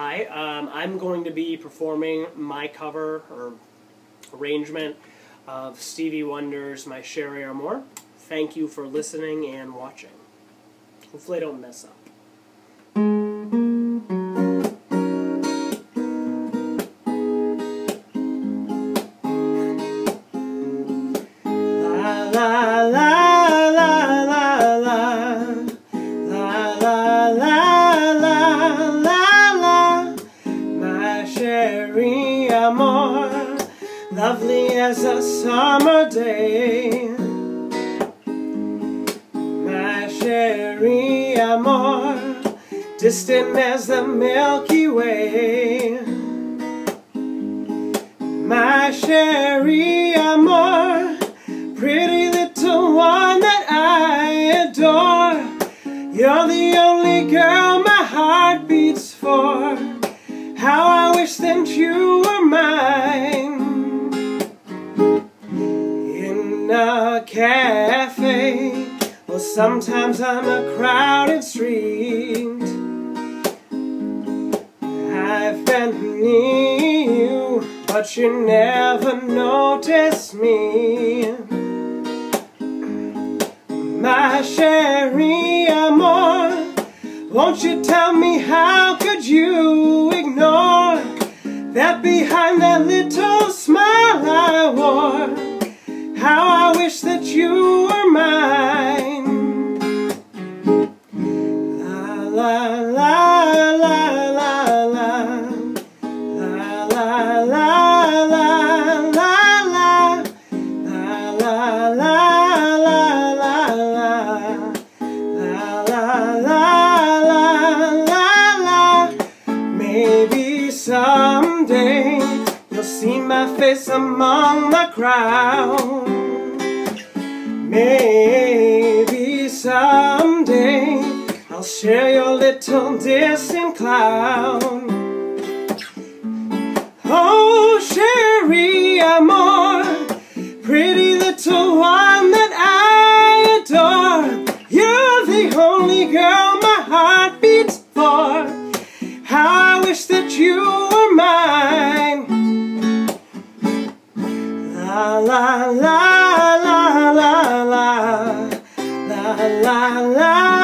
Hi, um, I'm going to be performing my cover or arrangement of Stevie Wonder's My Cherie Amour. Thank you for listening and watching. Hopefully I don't mess up. La la la Amour Lovely as a summer day. My Cherie Amour Distant as the Milky Way. My Cherie Amour Pretty little one that I adore. You're the only girl my heart beats for. How I wish that you In a cafe Well, sometimes on a crowded street. I've been near you But you never notice me. My Cherie Amour Won't you tell me how could you ignore That behind that little smile I wore someday you'll see my face among the crowd. Maybe someday I'll share your little distant cloud. Oh, Cherie Amour, pretty little one that I adore. You're the only girl my heart beats for. How I wish that you were mine. La la la la la la la la la.